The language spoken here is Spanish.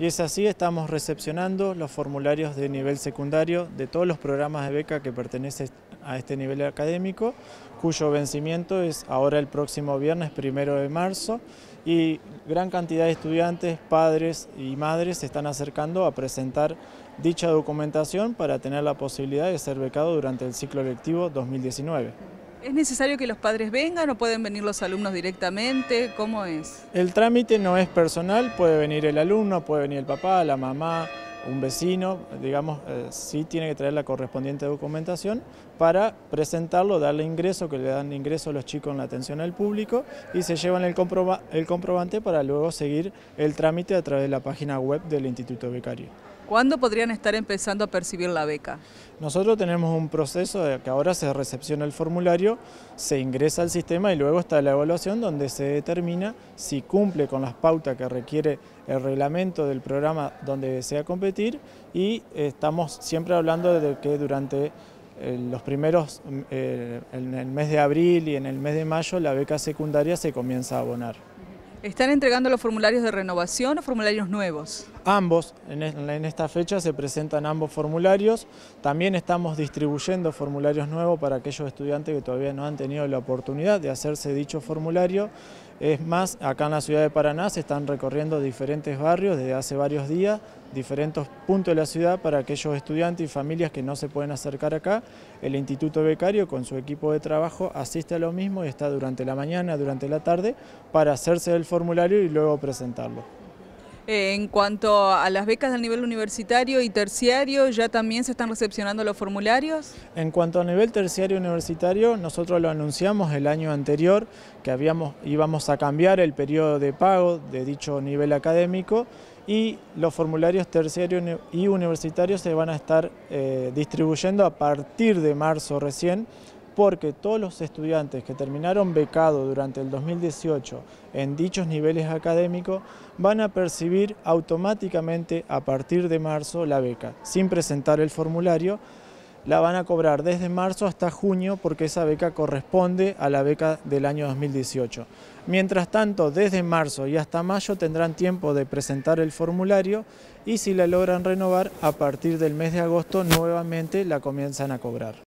Y es así, estamos recepcionando los formularios de nivel secundario de todos los programas de beca que pertenecen a este nivel académico, cuyo vencimiento es ahora el próximo viernes, primero de marzo, y gran cantidad de estudiantes, padres y madres se están acercando a presentar dicha documentación para tener la posibilidad de ser becado durante el ciclo lectivo 2019. ¿Es necesario que los padres vengan o pueden venir los alumnos directamente? ¿Cómo es? El trámite no es personal, puede venir el alumno, puede venir el papá, la mamá, un vecino, digamos, eh, sí tiene que traer la correspondiente documentación para presentarlo, darle ingreso, que le dan ingreso a los chicos en la atención al público y se llevan el, el comprobante para luego seguir el trámite a través de la página web del Instituto Becario. ¿Cuándo podrían estar empezando a percibir la beca? Nosotros tenemos un proceso de que ahora se recepciona el formulario, se ingresa al sistema y luego está la evaluación donde se determina si cumple con las pautas que requiere el reglamento del programa donde desea competir y estamos siempre hablando de que durante eh, los primeros, eh, en el mes de abril y en el mes de mayo la beca secundaria se comienza a abonar. ¿Están entregando los formularios de renovación o formularios nuevos? Ambos, en esta fecha se presentan ambos formularios. También estamos distribuyendo formularios nuevos para aquellos estudiantes que todavía no han tenido la oportunidad de hacerse dicho formulario. Es más, acá en la ciudad de Paraná se están recorriendo diferentes barrios desde hace varios días, diferentes puntos de la ciudad para aquellos estudiantes y familias que no se pueden acercar acá. El Instituto Becario con su equipo de trabajo asiste a lo mismo y está durante la mañana, durante la tarde, para hacerse el formulario y luego presentarlo. En cuanto a las becas del nivel universitario y terciario, ¿ya también se están recepcionando los formularios? En cuanto a nivel terciario universitario, nosotros lo anunciamos el año anterior, que habíamos, íbamos a cambiar el periodo de pago de dicho nivel académico y los formularios terciarios y universitarios se van a estar eh, distribuyendo a partir de marzo recién, porque todos los estudiantes que terminaron becados durante el 2018 en dichos niveles académicos van a percibir automáticamente a partir de marzo la beca, sin presentar el formulario, la van a cobrar desde marzo hasta junio porque esa beca corresponde a la beca del año 2018. Mientras tanto, desde marzo y hasta mayo tendrán tiempo de presentar el formulario y si la logran renovar, a partir del mes de agosto nuevamente la comienzan a cobrar.